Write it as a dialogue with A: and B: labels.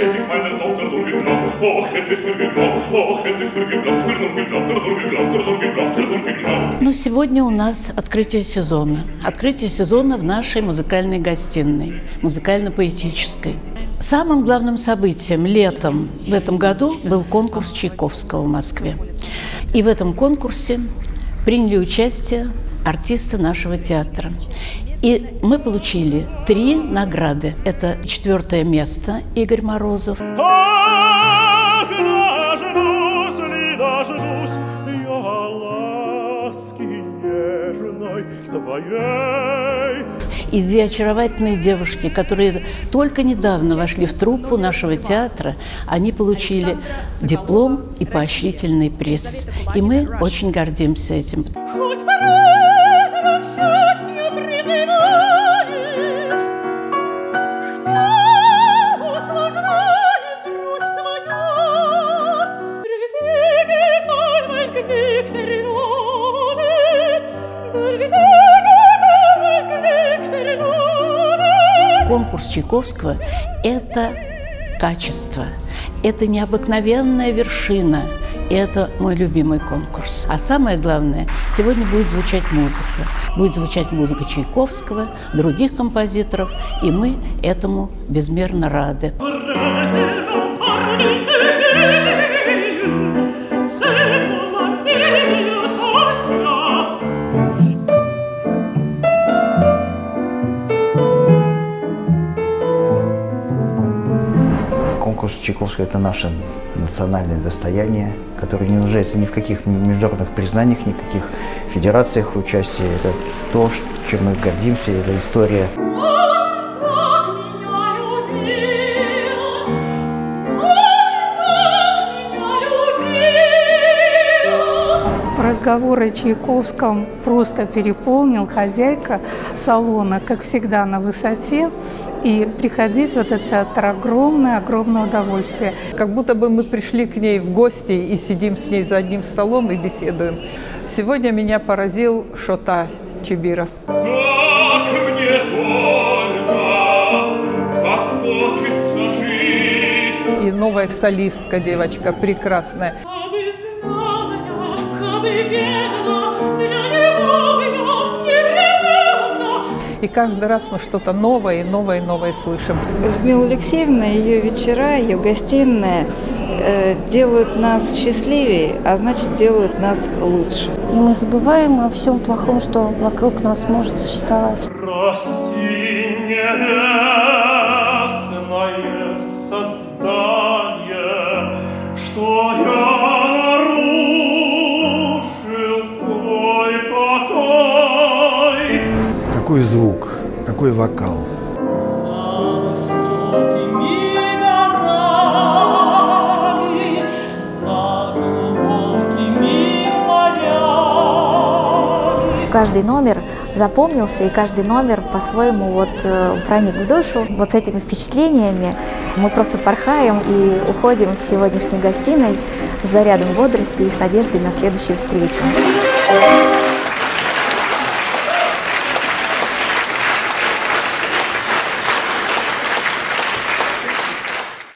A: hätte ich meiner Tochter nur geglaubt, oh, hätte ich nur geglaubt, oh, hätte ich nur geglaubt.
B: Ну, сегодня у нас открытие сезона. Открытие сезона в нашей музыкальной гостиной, музыкально-поэтической. Самым главным событием летом в этом году был конкурс Чайковского в Москве. И в этом конкурсе приняли участие артисты нашего театра. И мы получили три награды. Это четвертое место Игорь Морозов,
A: нежной твоей.
B: и две очаровательные девушки, которые только недавно вошли в труппу нашего театра, они получили диплом и поощрительный приз. И мы очень гордимся этим.
C: Хоть
B: Конкурс Чайковского – это качество, это необыкновенная вершина, и это мой любимый конкурс. А самое главное, сегодня будет звучать музыка. Будет звучать музыка Чайковского, других композиторов, и мы этому безмерно рады.
D: Конкурс Чайковского – это наше национальное достояние, которое не нуждается ни в каких международных признаниях, ни в каких федерациях участия. Это то, чем мы гордимся, это история.
E: Разговор о Чайковском просто переполнил хозяйка салона, как всегда, на высоте. И приходить в этот театр огромное-огромное удовольствие.
F: Как будто бы мы пришли к ней в гости и сидим с ней за одним столом и беседуем. Сегодня меня поразил Шота Чебиров.
A: Как мне больно, как хочется жить.
F: И новая солистка, девочка, прекрасная. Каждый раз мы что-то новое и новое и новое слышим.
G: Людмила Алексеевна, ее вечера, ее гостиная э, делают нас счастливее, а значит делают нас лучше.
H: И мы забываем о всем плохом, что вокруг нас может существовать.
A: Прости, небесное
I: Какой звук, какой вокал.
H: Каждый номер запомнился, и каждый номер по-своему вот э, проник в душу. Вот с этими впечатлениями мы просто порхаем и уходим с сегодняшней гостиной с зарядом бодрости и с надеждой на следующую встречу.